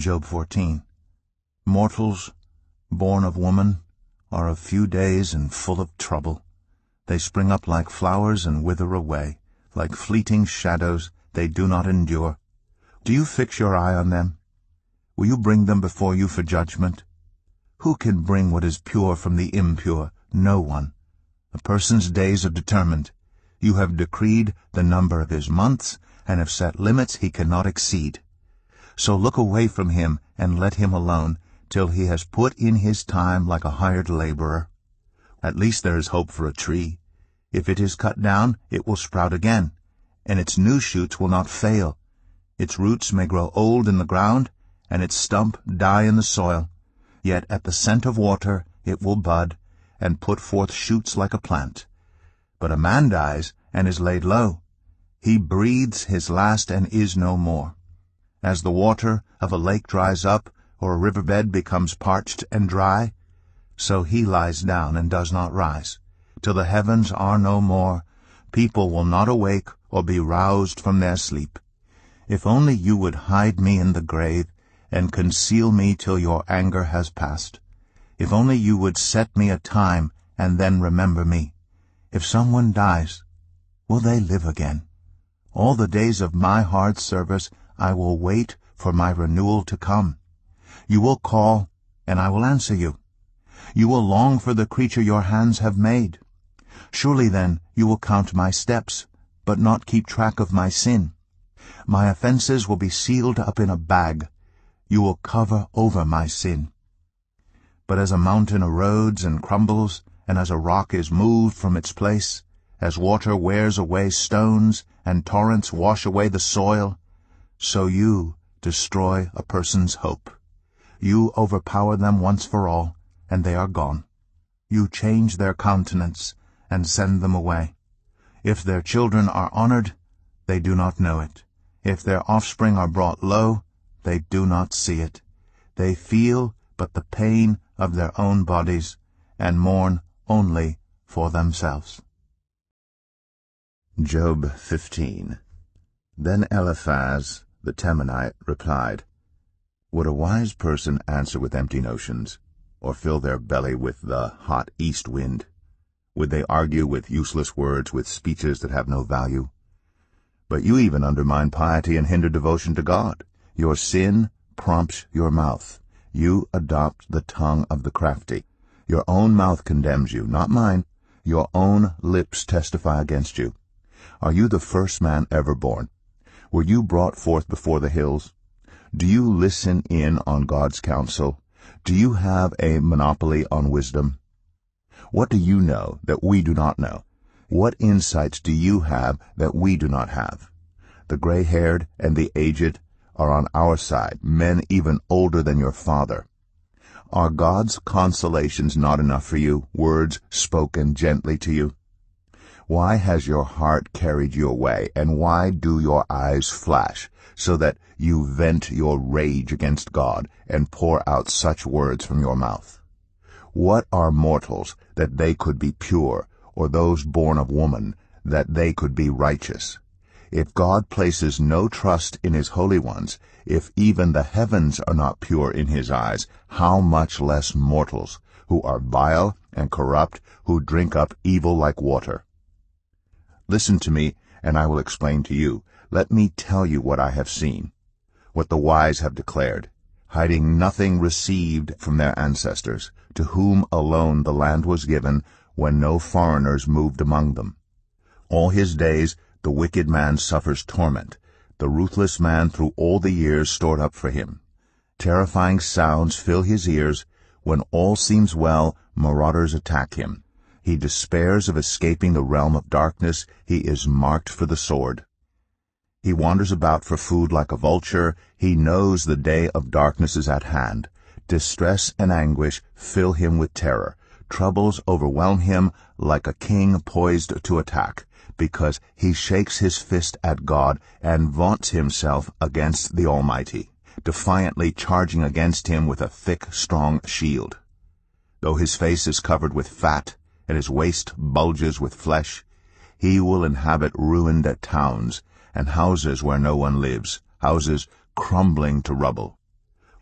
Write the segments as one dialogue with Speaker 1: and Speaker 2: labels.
Speaker 1: Job 14 Mortals, born of woman, are of few days and full of trouble. They spring up like flowers and wither away. Like fleeting shadows, they do not endure. Do you fix your eye on them? Will you bring them before you for judgment? Who can bring what is pure from the impure? No one. A person's days are determined. You have decreed the number of his months, and have set limits he cannot exceed. So look away from him, and let him alone, till he has put in his time like a hired laborer. At least there is hope for a tree. If it is cut down, it will sprout again, and its new shoots will not fail. Its roots may grow old in the ground, and its stump die in the soil. Yet at the scent of water it will bud, and put forth shoots like a plant. But a man dies, and is laid low. He breathes his last and is no more. As the water of a lake dries up, or a riverbed becomes parched and dry, so he lies down and does not rise. Till the heavens are no more, people will not awake or be roused from their sleep. If only you would hide me in the grave, and conceal me till your anger has passed. If only you would set me a time, and then remember me. If someone dies, will they live again? All the days of my hard service I will wait for my renewal to come. You will call, and I will answer you. You will long for the creature your hands have made. Surely then you will count my steps, but not keep track of my sin. My offenses will be sealed up in a bag. You will cover over my sin. But as a mountain erodes and crumbles, and as a rock is moved from its place, as water wears away stones, and torrents wash away the soil, so you destroy a person's hope. You overpower them once for all, and they are gone. You change their countenance, and send them away. If their children are honored, they do not know it. If their offspring are brought low, they do not see it. They feel but the pain of their own bodies, and mourn only for themselves.
Speaker 2: Job 15 Then Eliphaz the Temanite replied, Would a wise person answer with empty notions, or fill their belly with the hot east wind? Would they argue with useless words, with speeches that have no value? But you even undermine piety and hinder devotion to God. Your sin prompts your mouth. You adopt the tongue of the crafty. Your own mouth condemns you, not mine. Your own lips testify against you. Are you the first man ever born? Were you brought forth before the hills? Do you listen in on God's counsel? Do you have a monopoly on wisdom? What do you know that we do not know? What insights do you have that we do not have? The gray-haired and the aged are on our side, men even older than your father. Are God's consolations not enough for you, words spoken gently to you? Why has your heart carried you away, and why do your eyes flash, so that you vent your rage against God and pour out such words from your mouth? What are mortals that they could be pure, or those born of woman that they could be righteous? If God places no trust in his holy ones, if even the heavens are not pure in his eyes, how much less mortals, who are vile and corrupt, who drink up evil like water? Listen to me, and I will explain to you. Let me tell you what I have seen, what the wise have declared hiding nothing received from their ancestors, to whom alone the land was given when no foreigners moved among them. All his days the wicked man suffers torment, the ruthless man through all the years stored up for him. Terrifying sounds fill his ears. When all seems well, marauders attack him. He despairs of escaping the realm of darkness. He is marked for the sword. He wanders about for food like a vulture. He knows the day of darkness is at hand. Distress and anguish fill him with terror. Troubles overwhelm him like a king poised to attack, because he shakes his fist at God and vaunts himself against the Almighty, defiantly charging against him with a thick, strong shield. Though his face is covered with fat, and his waist bulges with flesh, he will inhabit ruined towns, and houses where no one lives, houses crumbling to rubble.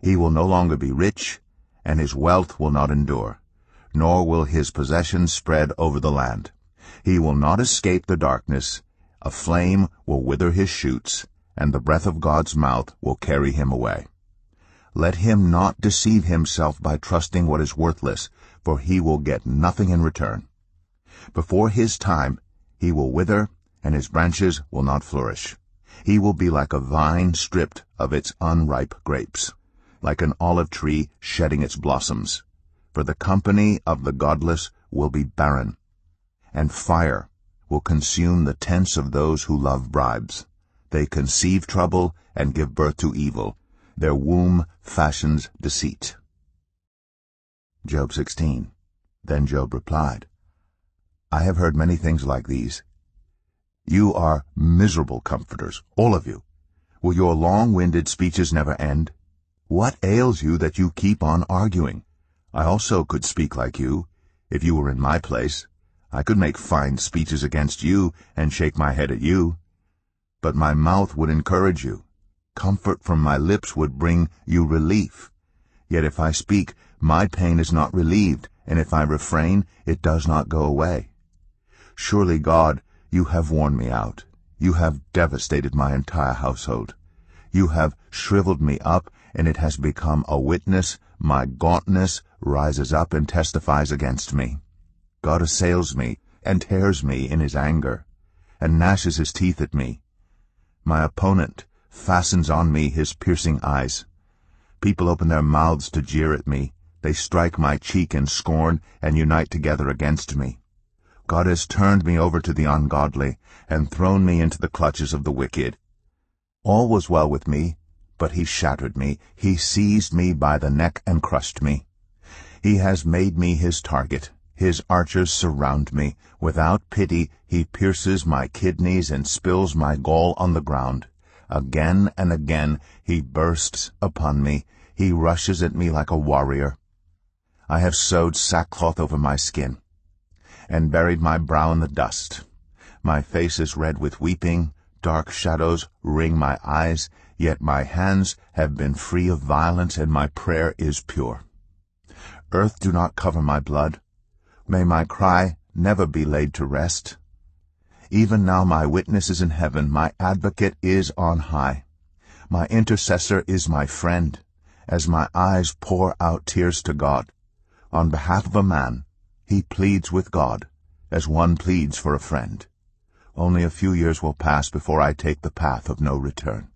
Speaker 2: He will no longer be rich, and his wealth will not endure, nor will his possessions spread over the land. He will not escape the darkness, a flame will wither his shoots, and the breath of God's mouth will carry him away. Let him not deceive himself by trusting what is worthless, for he will get nothing in return. Before his time he will wither, and his branches will not flourish. He will be like a vine stripped of its unripe grapes, like an olive tree shedding its blossoms. For the company of the godless will be barren, and fire will consume the tents of those who love bribes. They conceive trouble and give birth to evil. Their womb fashions deceit. Job 16. Then Job replied, I have heard many things like these. You are miserable comforters, all of you. Will your long-winded speeches never end? What ails you that you keep on arguing? I also could speak like you, if you were in my place. I could make fine speeches against you and shake my head at you. But my mouth would encourage you. Comfort from my lips would bring you relief. Yet if I speak, my pain is not relieved, and if I refrain, it does not go away. Surely, God, you have worn me out. You have devastated my entire household. You have shriveled me up, and it has become a witness. My gauntness rises up and testifies against me. God assails me and tears me in his anger, and gnashes his teeth at me. My opponent fastens on me his piercing eyes. People open their mouths to jeer at me. They strike my cheek in scorn and unite together against me. God has turned me over to the ungodly and thrown me into the clutches of the wicked. All was well with me, but he shattered me. He seized me by the neck and crushed me. He has made me his target. His archers surround me. Without pity he pierces my kidneys and spills my gall on the ground. Again and again he bursts upon me. He rushes at me like a warrior. I have sewed sackcloth over my skin, and buried my brow in the dust. My face is red with weeping, dark shadows ring my eyes, yet my hands have been free of violence, and my prayer is pure. Earth, do not cover my blood. May my cry never be laid to rest. Even now my witness is in heaven, my advocate is on high. My intercessor is my friend, as my eyes pour out tears to God. On behalf of a man, he pleads with God, as one pleads for a friend. Only a few years will pass before I take the path of no return.